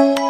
Come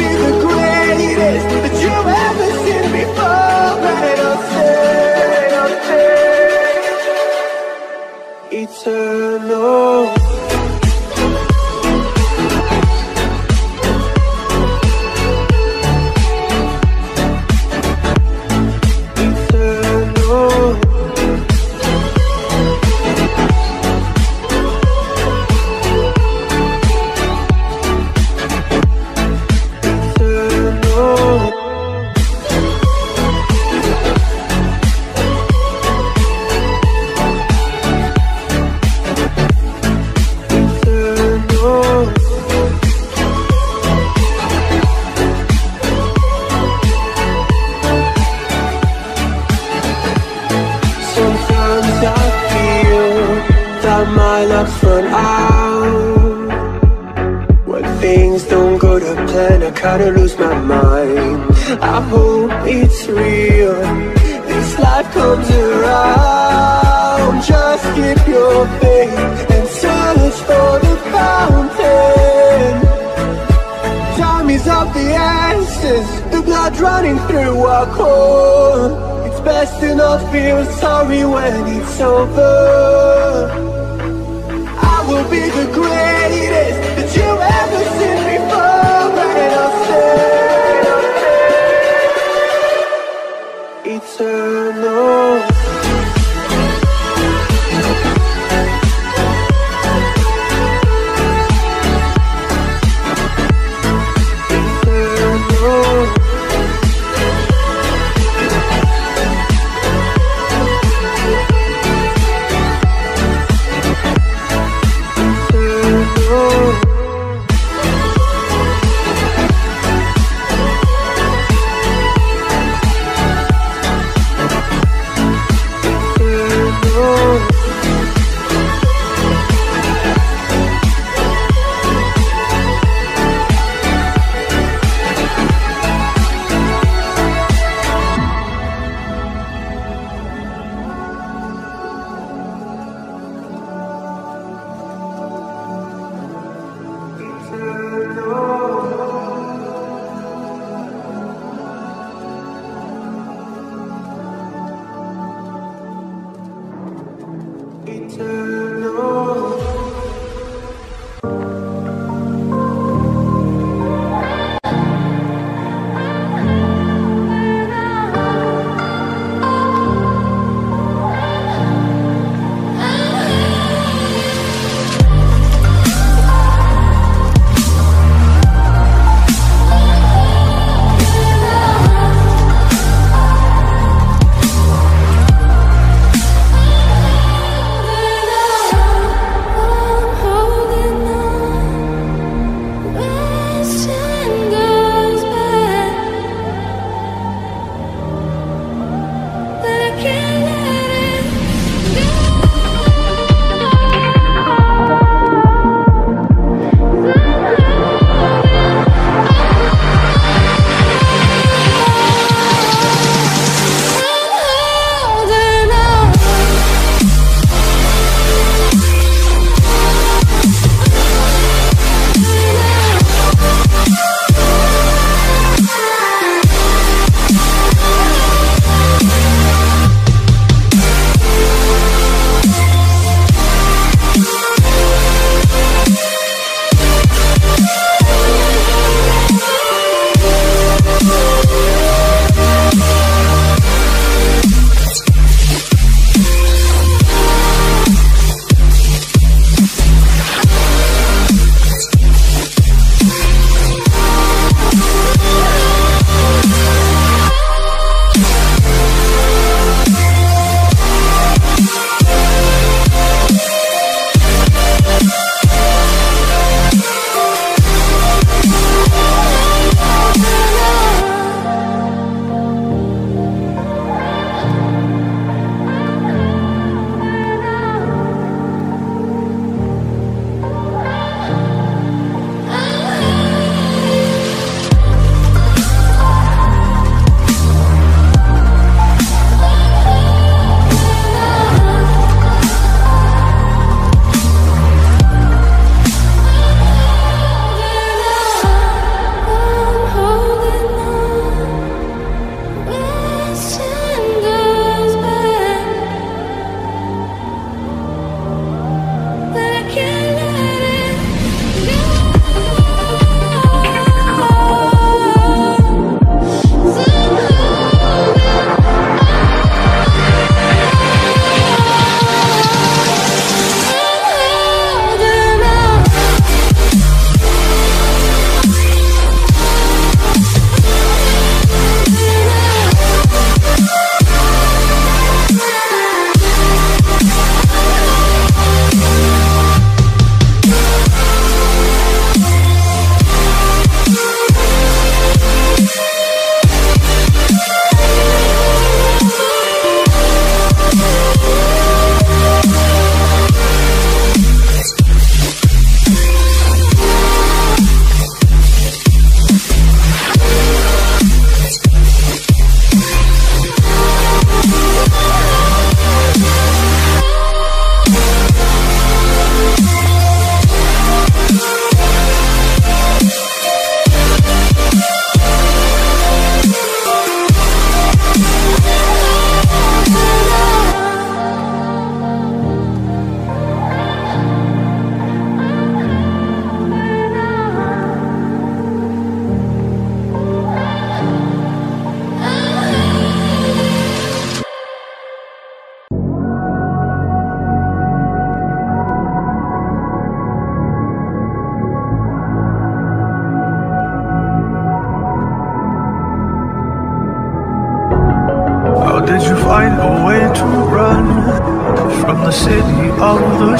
be the greatest That you've ever seen before. Stay Eternal Eternal it's real, this life comes around Just keep your faith and search for the fountain Time is of the essence, the blood running through our core. It's best to not feel sorry when it's over.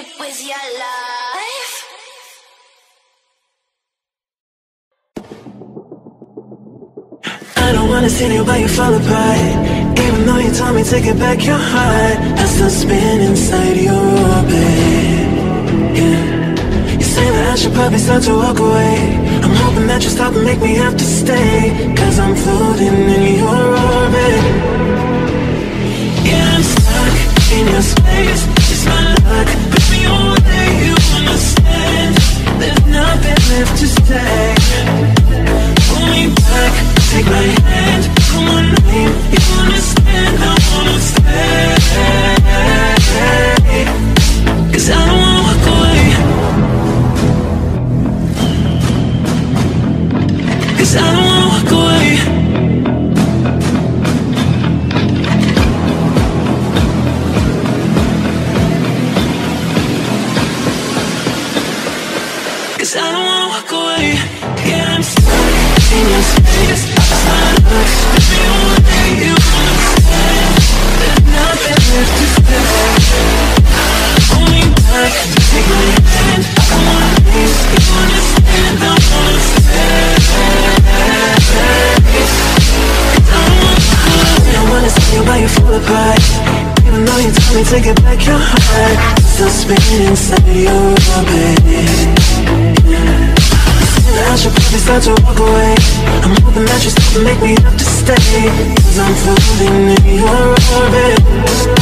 is your life. I don't wanna see you but you fall apart. Even though you told me to get back your heart I still spin inside your orbit. Yeah. You say that I should probably start to walk away. I'm hoping that you stop and make me have to stay Cause I'm floating in your orbit. Yeah, I'm stuck in your space left to stay. Pull me back, take my hand. Call my name, you understand heart Still spinning inside your orbit I should probably start to walk away I'm hoping that you and make me have to stay. Cause I'm floating in your orbit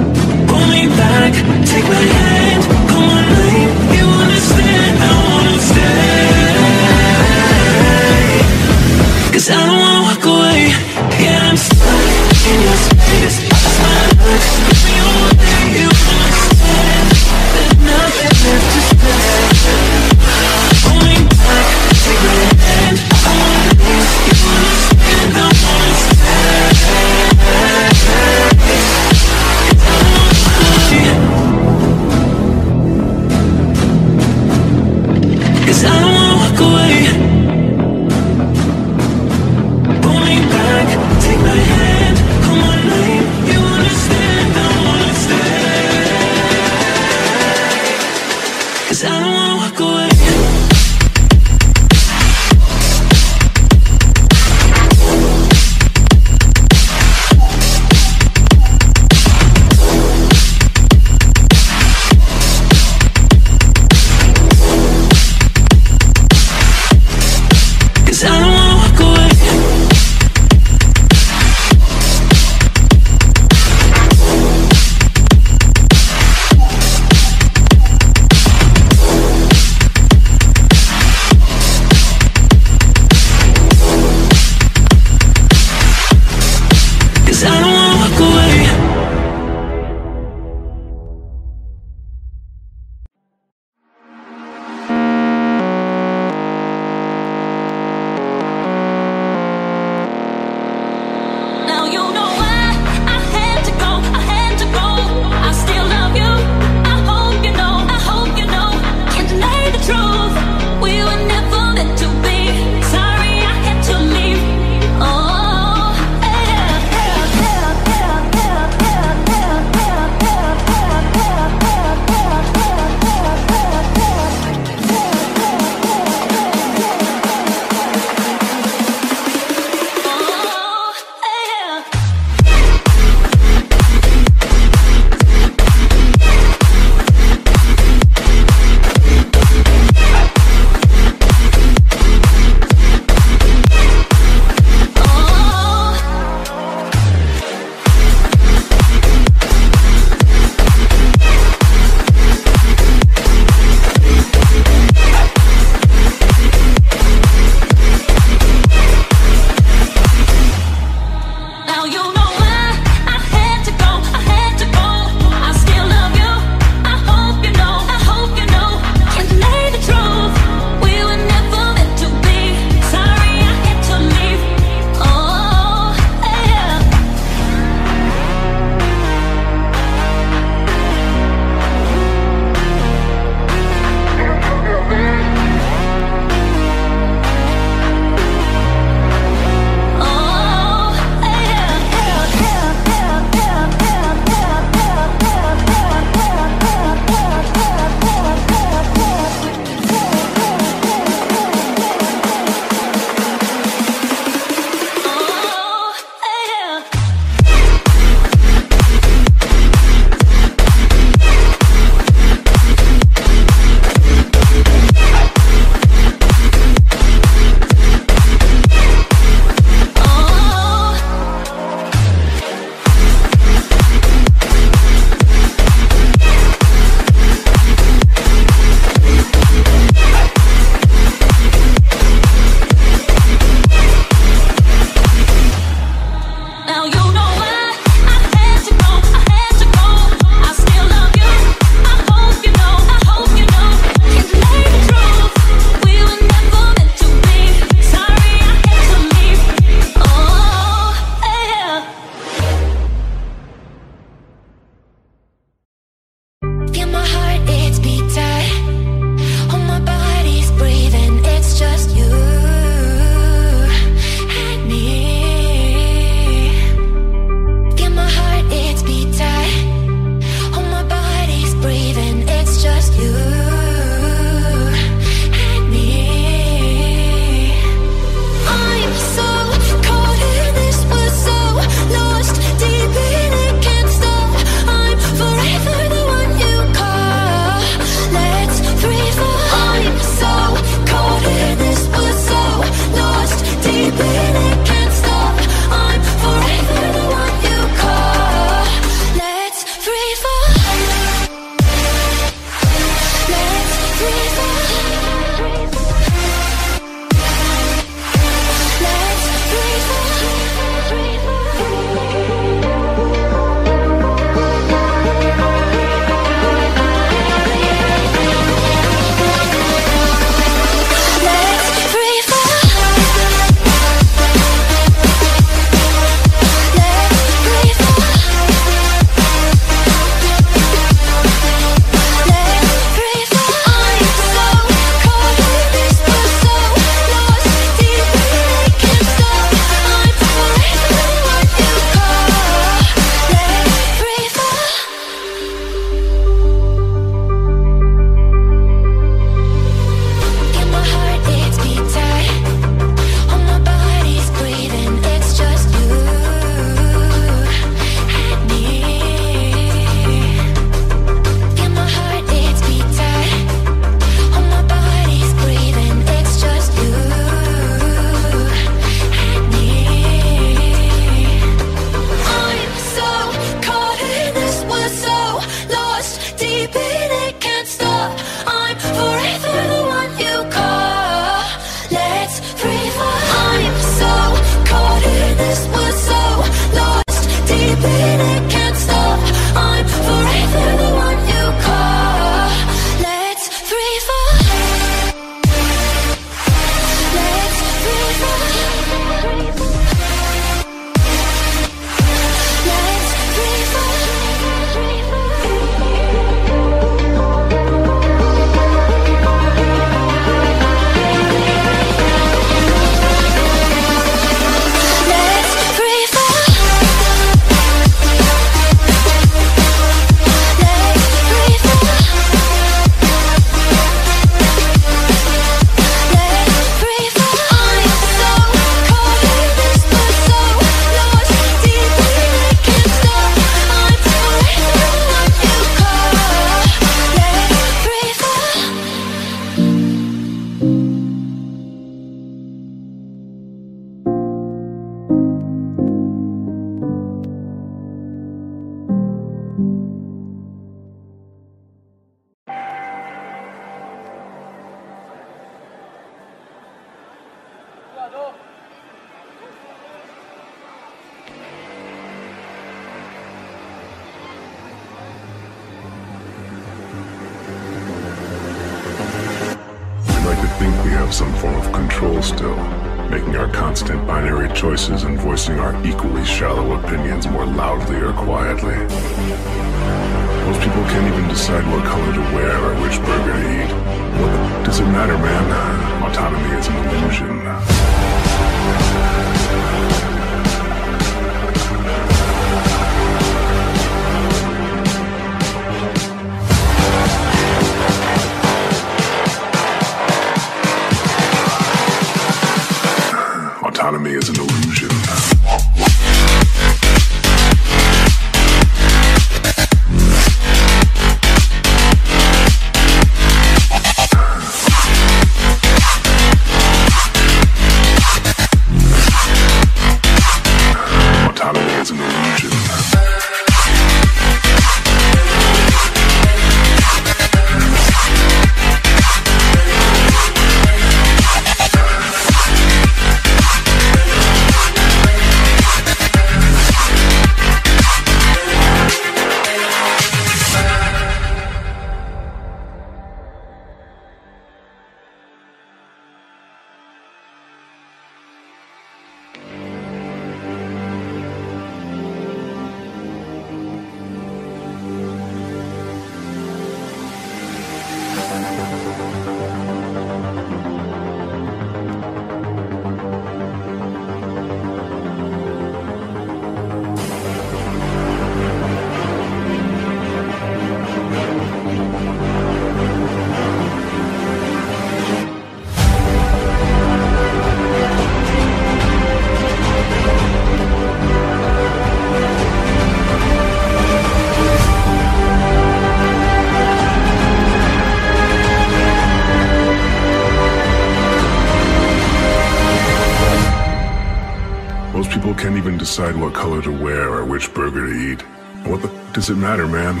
decide what color to wear or which burger to eat. What the does it matter, man?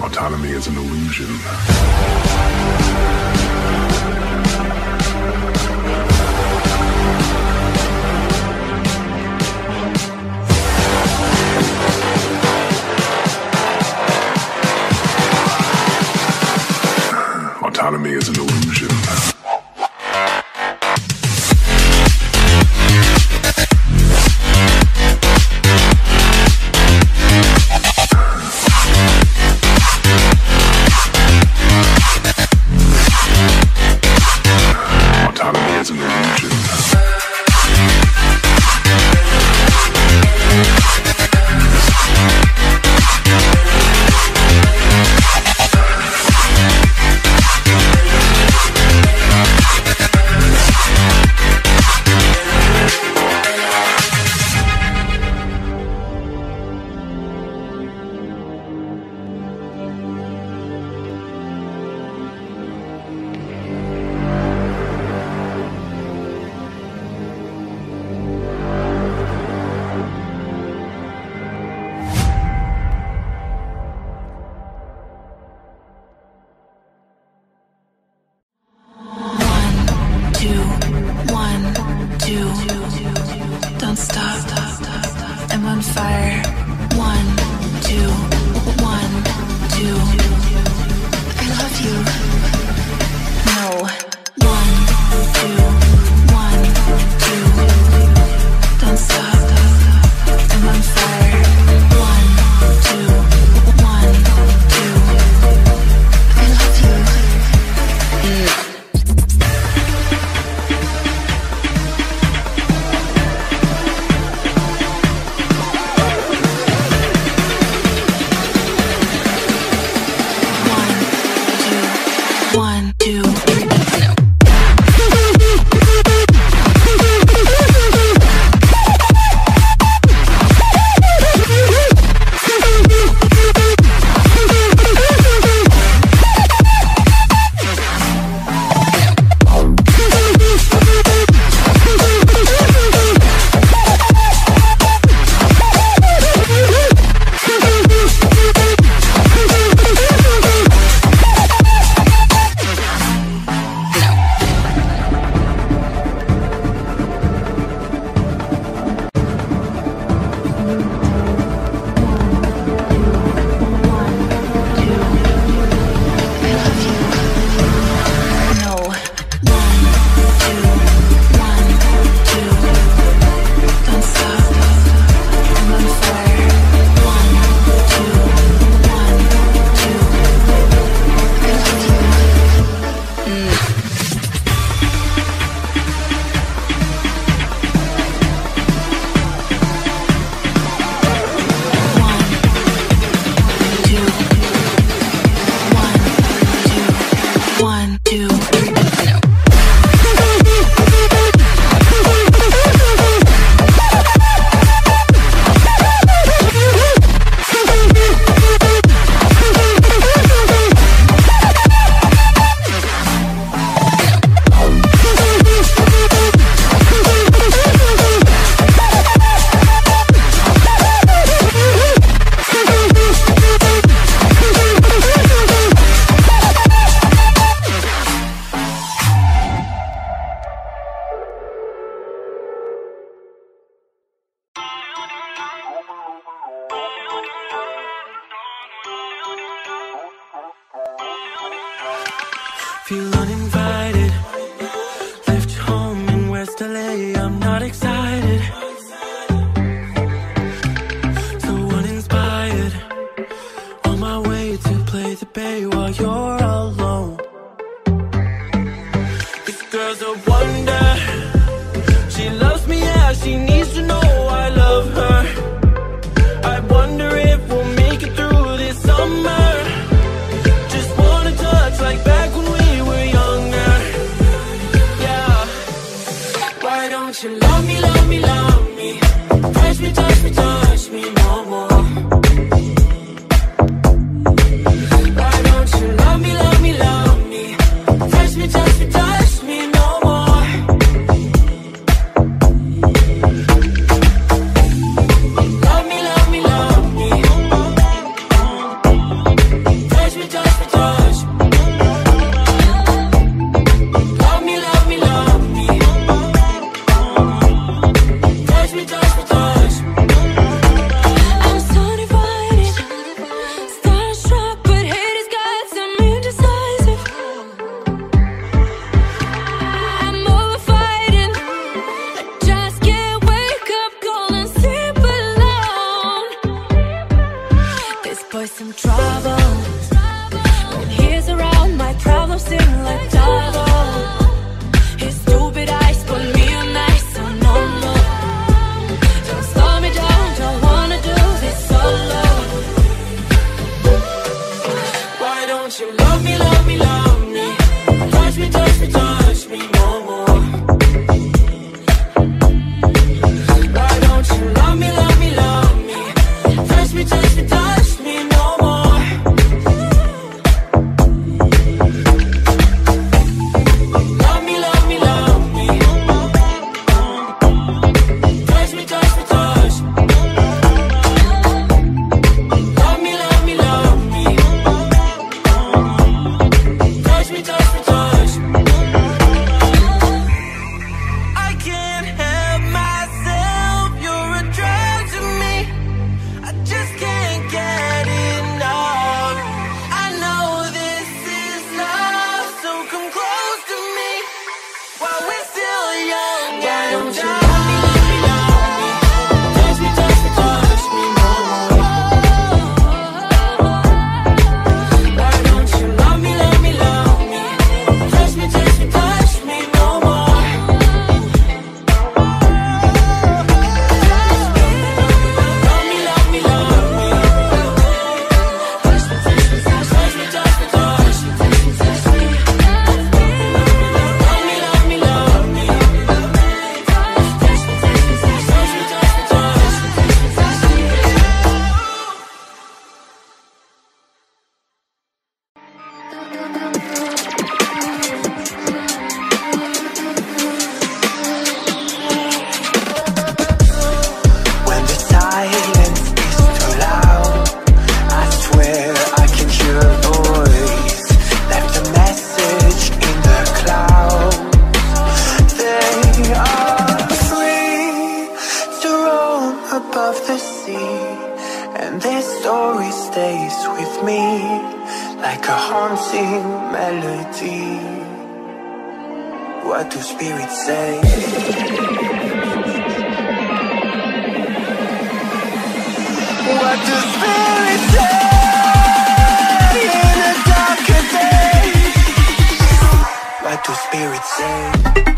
Autonomy is an illusion. You're alone. Do spirits say?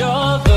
And although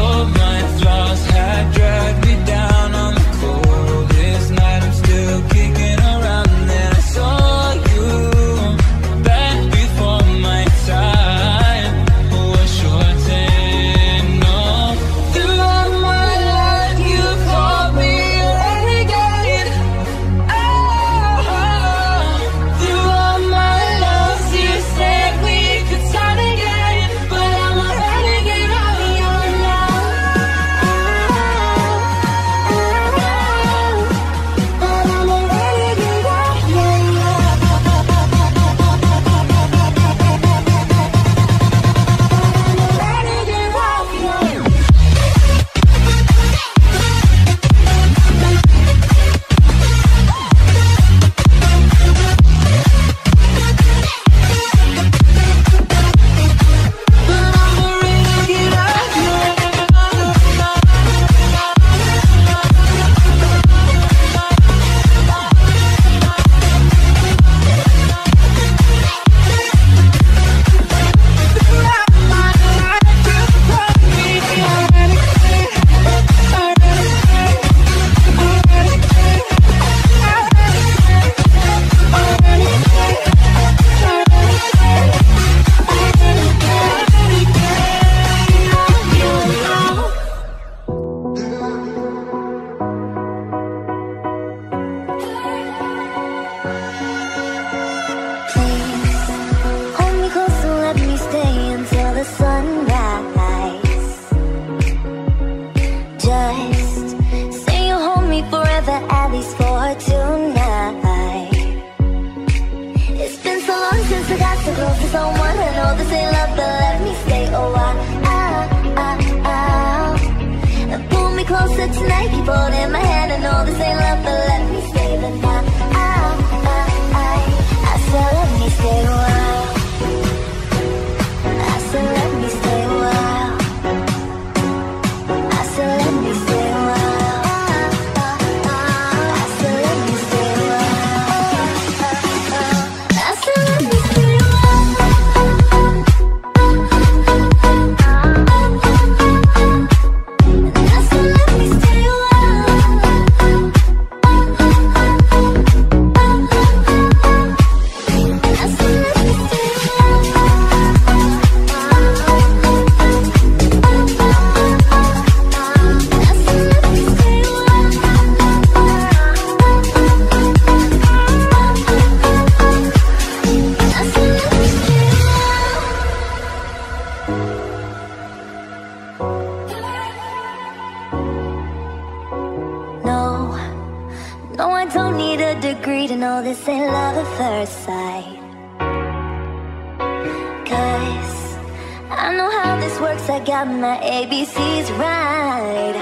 got my ABCs right.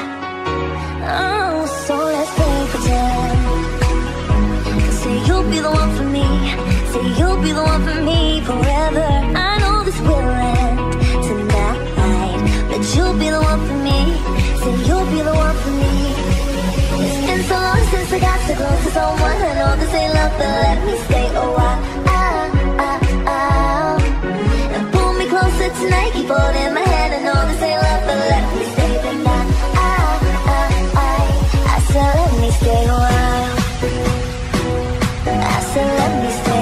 Oh, so let's play pretend. Say you'll be the one for me. Say you'll be the one for me forever. I know this will end tonight, but you'll be the one for me. Say you'll be the one for me. It's been so long since I got so close to someone. I know this ain't love, but let me stay a while. tonight Keep my this ain't love But let me stay I, ah, ah, ah, I said let me stay a while. I said let me stay